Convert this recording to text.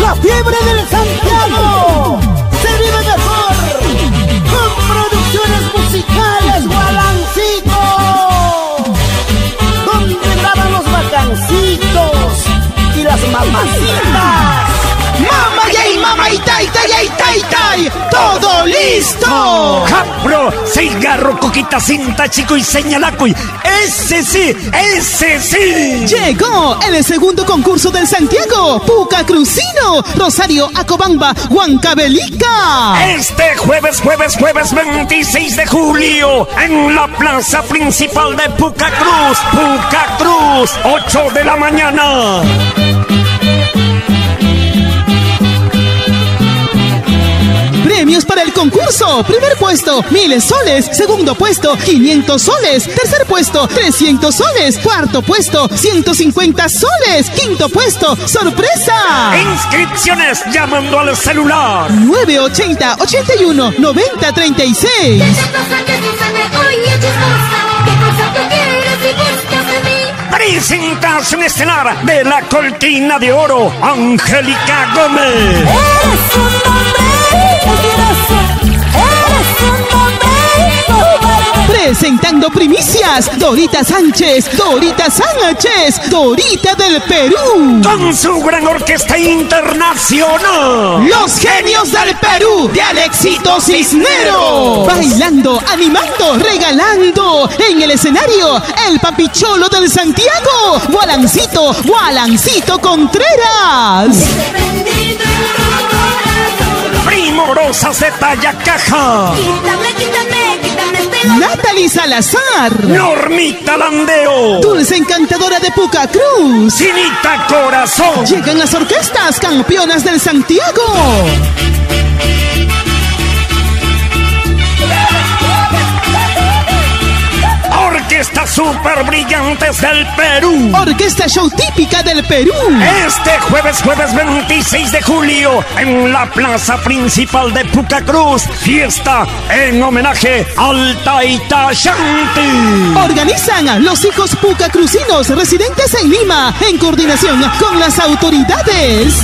La fiebre del Santiago ¡Todo listo! Capro, cigarro, coquita, cinta, chico y señalacuy. ¡Ese sí! ¡Ese sí! Llegó el segundo concurso del Santiago, Puca Crucino, Rosario, Acobamba, Huancabelica. Este jueves, jueves, jueves 26 de julio, en la plaza principal de Puca Cruz, Puca Cruz, 8 de la mañana. Concurso. Primer puesto, miles soles. Segundo puesto, 500 soles. Tercer puesto, 300 soles. Cuarto puesto, 150 soles. Quinto puesto, sorpresa. Inscripciones llamando al celular. 980 81 90 36. ¿Qué te pasa? ¿Qué sucede? Oye, chismosa, ¿qué cosa tú quieres y buscas de mí? Presentación estelar de la cortina de oro, Angélica Gómez. Presentando primicias, Dorita Sánchez, Dorita Sánchez, Dorita del Perú. Con su gran orquesta internacional. Los genios del Perú de Alexito Cisnero. Bailando, animando, regalando. En el escenario, el papicholo del Santiago. Gualancito, Gualancito Contreras. Primorosas de talla caja. Quítame, quítame. Natalie Salazar. Normita Landeo. Dulce encantadora de Puca Cruz. Sinita Corazón. Llegan las orquestas campeonas del Santiago. Super brillantes del Perú. Orquesta show típica del Perú. Este jueves, jueves 26 de julio, en la plaza principal de Puca Cruz, fiesta en homenaje al Taita Shanti. Organizan los hijos Puca Crucinos residentes en Lima en coordinación con las autoridades.